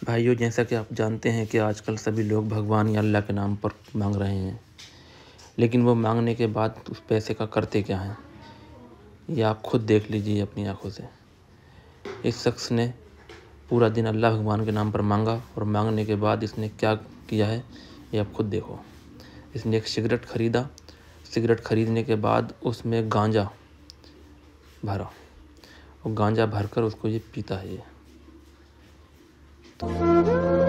भाइयों, जैसा कि आप जानते हैं कि आजकल सभी लोग भगवान या अल्लाह के नाम पर मांग रहे हैं। लेकिन वो मांगने के बाद उस पैसे का करते क्या हैं? ये आप खुद देख लीजिए अपनी आँखों से। इस शख्स ने पूरा दिन अल्लाह भगवान के नाम पर मांगा और मांगने के बाद इसने क्या किया है, ये आप खुद देखो। इसने एक सिगरेट ख़रीदा। सिगरेट ख़रीदने के बाद उसमें गांजा भरा और गांजा भरकर उसको ये पीता है ये। Santo.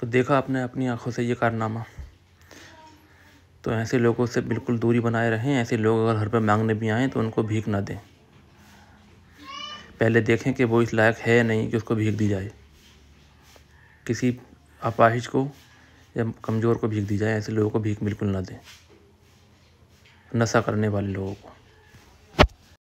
तो देखा आपने अपनी आँखों से ये कारनामा। तो ऐसे लोगों से बिल्कुल दूरी बनाए रहें, ऐसे लोग अगर घर पर मांगने भी आएँ तो उनको भीख ना दें। पहले देखें कि वो इस लायक है नहीं कि उसको भीख दी जाए। किसी अपाहिज को या कमज़ोर को भीख दी जाए, ऐसे लोगों को भीख बिल्कुल ना दें। नशा करने वाले लोगों को।